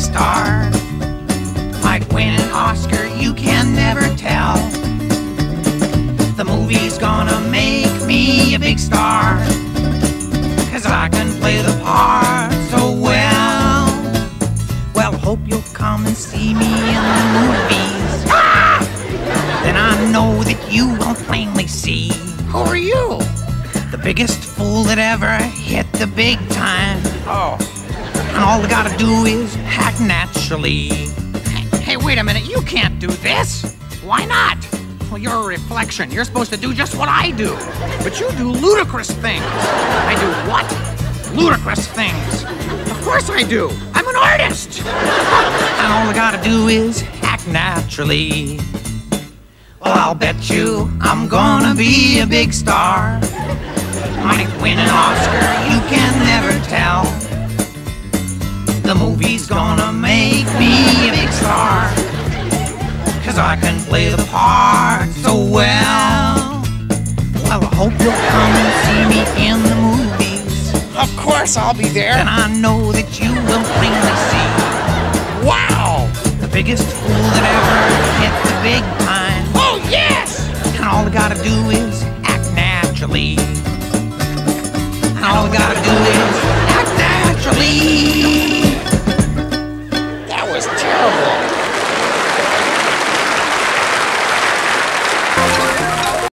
star. Might win an Oscar, you can never tell. The movie's gonna make me a big star. Cause I can play the part so well. Well, hope you'll come and see me in the movies. Ah! Then I know that you will plainly see. Who are you? The biggest fool that ever hit the big time. Oh. And all I gotta do is act naturally. Hey, wait a minute. You can't do this. Why not? Well, you're a reflection. You're supposed to do just what I do. But you do ludicrous things. I do what? Ludicrous things. Of course I do. I'm an artist. And all I gotta do is act naturally. Well, I'll bet you I'm gonna be a big star. Might win an Oscar, she's gonna make me a big star. Cause I can play the part so well. Well, I hope you'll come and see me in the movies. Of course I'll be there. And I know that you will plainly see. Wow! The biggest fool that ever hit the big time. Oh, yes! And all I gotta do is act naturally. And all I gotta do is act naturally.